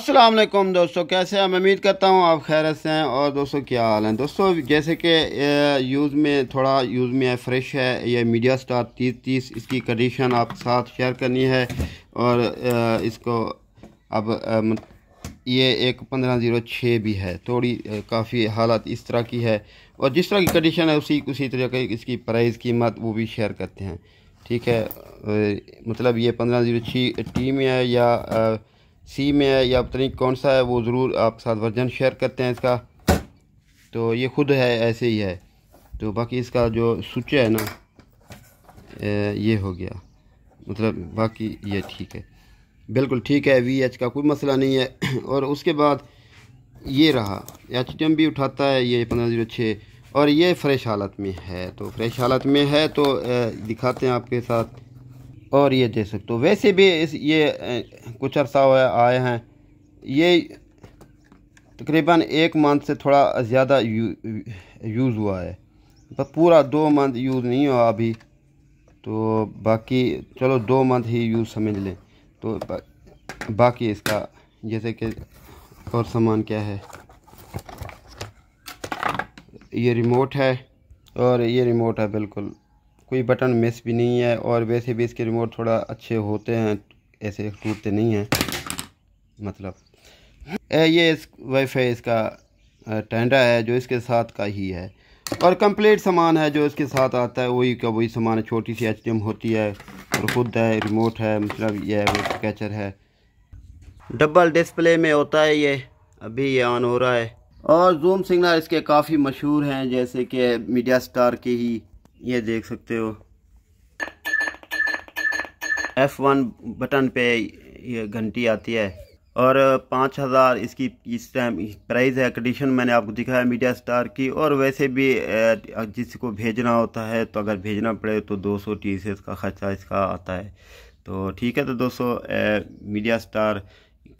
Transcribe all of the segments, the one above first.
अस्सलाम वालेकुम दोस्तों, कैसे हैं? मैं उम्मीद करता हूँ आप खैर से हैं। और दोस्तों, क्या हाल हैं? दोस्तों, जैसे कि यूज़ में थोड़ा, यूज़ में है फ्रेश है, ये मीडिया स्टार तीस तीस, इसकी कंडीशन आप साथ शेयर करनी है। और इसको अब ये एक पंद्रह ज़ीरो छः भी है। थोड़ी काफ़ी हालत इस तरह की है। और जिस तरह की कंडीशन है, उसी उसी तरह की इसकी प्राइस, कीमत, वो भी शेयर करते हैं। ठीक है? मतलब ये पंद्रह ज़ीरो छः टी में है या सी में है या पता नहीं कौन सा है, वो ज़रूर आप साथ वर्जन शेयर करते हैं इसका। तो ये खुद है, ऐसे ही है। तो बाकी इसका जो स्विच है ना ये हो गया। मतलब बाकी ये ठीक है। बिल्कुल ठीक है वी एच का कोई मसला नहीं है। और उसके बाद ये रहा एच टी एम भी उठाता है, ये पंद्रह ज़ीरो छः और ये फ्रेश हालत में है तो फ्रेश हालत में है तो दिखाते हैं आपके साथ। और ये दे सकते हो। वैसे भी इस, ये कुछ अर्सा आए हैं। ये तकरीबन एक मंथ से थोड़ा ज़्यादा यू, यूज़ हुआ है। पर पूरा दो मंथ यूज़ नहीं हुआ अभी। तो बाकी चलो दो मंथ ही यूज़ समझ लें। तो बा, बाकी इसका जैसे कि और सामान क्या है? ये रिमोट है और ये रिमोट है बिल्कुल। कोई बटन मिस भी नहीं है और वैसे भी इसके रिमोट थोड़ा अच्छे होते हैं। ऐसे टूटते नहीं हैं। मतलब ये इस वाईफाई इसका टेंडा है, जो इसके साथ का ही है। और कंप्लीट सामान है, जो इसके साथ आता है, वही का वही सामान है, छोटी सी एच होती है, और ख़ुद है रिमोट है मतलब ये कैचर है। डबल डिस्प्ले में होता है ये, अभी ये ऑन हो रहा है। और जूम सिग्नल इसके काफ़ी मशहूर हैं, जैसे कि मीडिया स्टार के ही, ये देख सकते हो। F1 बटन पे ये घंटी आती है। और पाँच हज़ार इसकी इस टाइम प्राइस है कंडीशन मैंने आपको दिखाया मीडिया स्टार की। और वैसे भी जिसको भेजना होता है तो अगर भेजना पड़े तो दो सौ टी का ख़र्चा इसका आता है। तो ठीक है तो दोस्तों मीडिया स्टार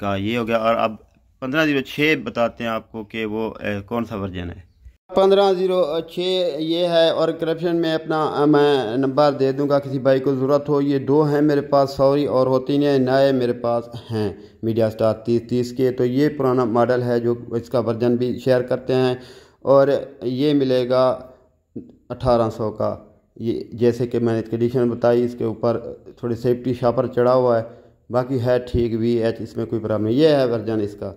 का ये हो गया। और अब पंद्रह ज़ीरो छः बताते हैं आपको कि वो ए, कौन सा वर्जन है। पंद्रह ज़ीरो छः, ये है, और करप्शन में अपना मैं नंबर दे दूँगा, किसी भाई को ज़रूरत हो, ये दो हैं मेरे पास, सॉरी, और होती नहीं नए मेरे पास हैं, मीडिया स्टार तीस तीस के तो ये पुराना मॉडल है, जो इसका वर्जन भी शेयर करते हैं, और ये मिलेगा अठारह सौ का, ये जैसे कि मैंने कंडीशन बताई, इसके ऊपर थोड़ी सेफ्टी शापर चढ़ा हुआ है, बाकी है ठीक भी एच इसमें कोई प्रॉब्लम नहीं, ये है वर्जन इसका।